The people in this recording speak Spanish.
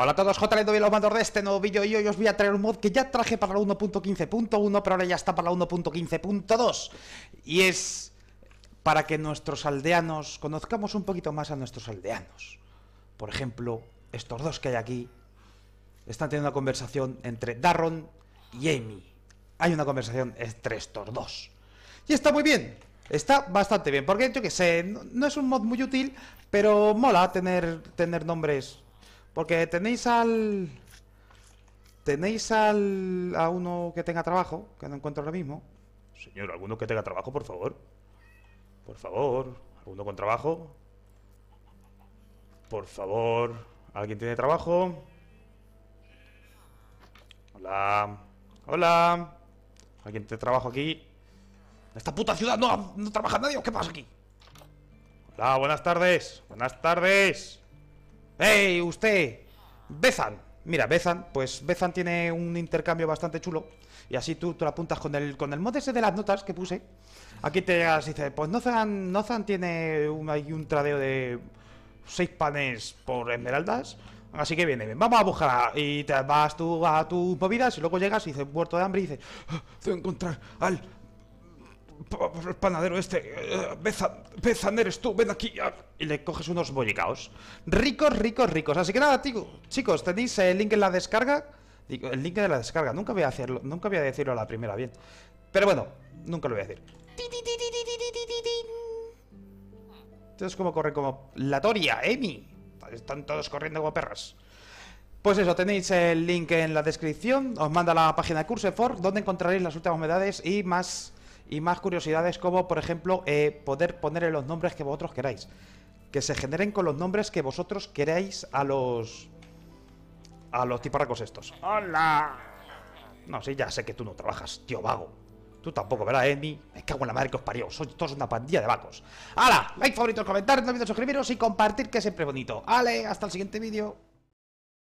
Hola a todos, JLW los mandos de este nuevo vídeo y hoy os voy a traer un mod que ya traje para la 1.15.1 pero ahora ya está para la 1.15.2 y es para que nuestros aldeanos conozcamos un poquito más a nuestros aldeanos. Por ejemplo, estos dos que hay aquí están teniendo una conversación entre Darron y Amy. Hay una conversación entre estos dos. Y está muy bien, está bastante bien, porque yo que sé, no, no es un mod muy útil, pero mola tener, tener nombres porque tenéis al... Tenéis al... a uno que tenga trabajo, que no encuentro ahora mismo. Señor, ¿alguno que tenga trabajo, por favor? Por favor, ¿alguno con trabajo? Por favor, ¿alguien tiene trabajo? Hola. Hola. ¿Alguien tiene trabajo aquí? Esta puta ciudad no, no trabaja nadie, ¿o qué pasa aquí? Hola, buenas tardes. Buenas tardes. ¡Ey, usted! Bezan. Mira, Bezan, pues Bezan tiene un intercambio bastante chulo. Y así tú te lo apuntas con el, con el mod ese de las notas que puse. Aquí te llegas y dice, pues Nozan, Nozan tiene un, hay un tradeo de seis panes por esmeraldas. Así que viene, vamos a buscar. Y te vas tú a tus movidas y luego llegas y dices, muerto de hambre y dices, "Ah, tengo que encontrar al panadero este, eh, Bezan, Bezan eres tú, ven aquí y le coges unos bollicaos. Ricos, ricos, ricos. Así que nada, tío, chicos, tenéis el link en la descarga. El link de la descarga, nunca voy a hacerlo, nunca voy a decirlo a la primera bien. Pero bueno, nunca lo voy a decir. Entonces como corren como la Toria, Emi. Están todos corriendo como perras. Pues eso, tenéis el link en la descripción, os manda la página de Cursefor, donde encontraréis las últimas novedades y más y más curiosidades como, por ejemplo, eh, poder ponerle los nombres que vosotros queráis. Que se generen con los nombres que vosotros queráis a los... A los tiparracos estos. ¡Hola! No, sí, ya sé que tú no trabajas, tío vago. Tú tampoco, ¿verdad, Emi? Me cago en la madre que os parió. Sois todos una pandilla de vagos. ¡Hala! Like, favoritos, comentarios, no olvidéis suscribiros y compartir, que siempre es bonito. ¡Ale! Hasta el siguiente vídeo.